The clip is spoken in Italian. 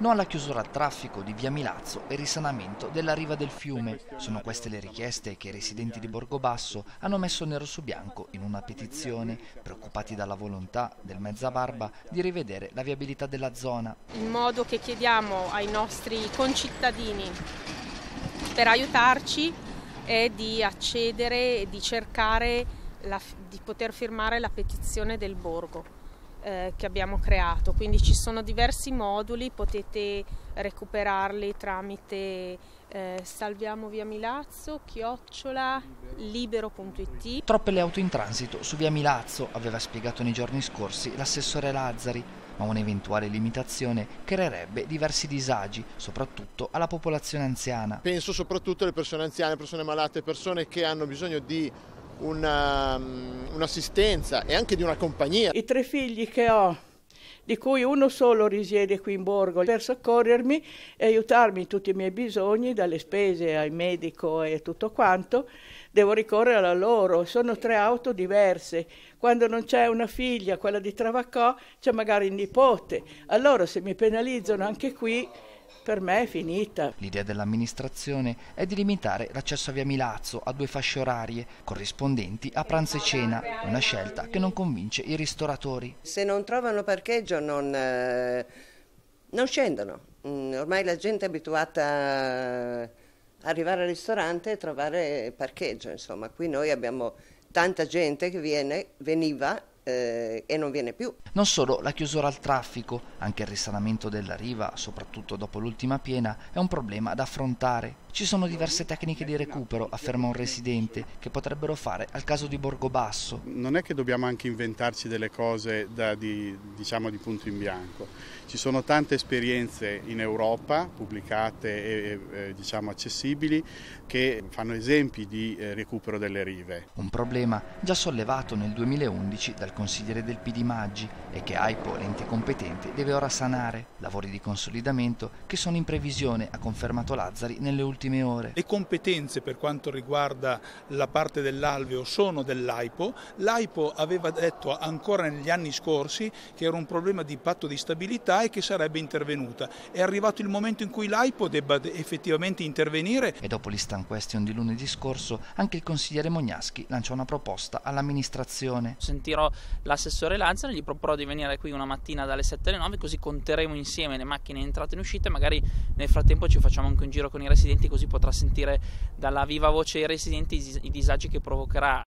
No alla chiusura al traffico di via Milazzo e risanamento della riva del fiume. Sono queste le richieste che i residenti di Borgobasso hanno messo nero su bianco in una petizione, preoccupati dalla volontà del Mezzabarba di rivedere la viabilità della zona. Il modo che chiediamo ai nostri concittadini per aiutarci è di accedere e di cercare la, di poter firmare la petizione del borgo eh, che abbiamo creato, quindi ci sono diversi moduli, potete recuperarli tramite eh, salviamo via Milazzo, chiocciola, libero.it. Troppe le auto in transito su via Milazzo, aveva spiegato nei giorni scorsi l'assessore Lazzari, ma un'eventuale limitazione creerebbe diversi disagi, soprattutto alla popolazione anziana. Penso soprattutto alle persone anziane, persone malate, persone che hanno bisogno di una, um, un'assistenza e anche di una compagnia. I tre figli che ho, di cui uno solo risiede qui in Borgo, per soccorrermi e aiutarmi in tutti i miei bisogni, dalle spese al medico e tutto quanto, devo ricorrere a loro. Sono tre auto diverse. Quando non c'è una figlia, quella di Travaccò, c'è magari il nipote. Allora se mi penalizzano anche qui per me è finita. L'idea dell'amministrazione è di limitare l'accesso a via Milazzo a due fasce orarie corrispondenti a pranzo e cena, una scelta che non convince i ristoratori. Se non trovano parcheggio non, eh, non scendono. Mm, ormai la gente è abituata a arrivare al ristorante e trovare parcheggio, insomma, qui noi abbiamo tanta gente che viene, veniva eh, e non viene più. Non solo la chiusura al traffico, anche il risanamento della riva, soprattutto dopo l'ultima piena, è un problema da affrontare. Ci sono diverse tecniche di recupero, afferma un residente, che potrebbero fare al caso di Borgobasso. Non è che dobbiamo anche inventarci delle cose da, di, diciamo, di punto in bianco. Ci sono tante esperienze in Europa pubblicate e eh, diciamo, accessibili che fanno esempi di eh, recupero delle rive. Un problema già sollevato nel 2011 dal consigliere del PD Maggi e che AIPO, l'ente competente, deve ora sanare. Lavori di consolidamento che sono in previsione, ha confermato Lazzari nelle ultime ore. Le competenze per quanto riguarda la parte dell'alveo sono dell'AIPO. L'AIPO aveva detto ancora negli anni scorsi che era un problema di patto di stabilità e che sarebbe intervenuta. È arrivato il momento in cui l'AIPO debba effettivamente intervenire. E dopo l'instant question di lunedì scorso anche il consigliere Mognaschi lancia una proposta all'amministrazione. Sentirò l'assessore Lazzaro e gli proporrò di venire qui una mattina dalle 7 alle 9 così conteremo insieme le macchine entrate e uscite magari nel frattempo ci facciamo anche un giro con i residenti così potrà sentire dalla viva voce ai residenti i disagi che provocherà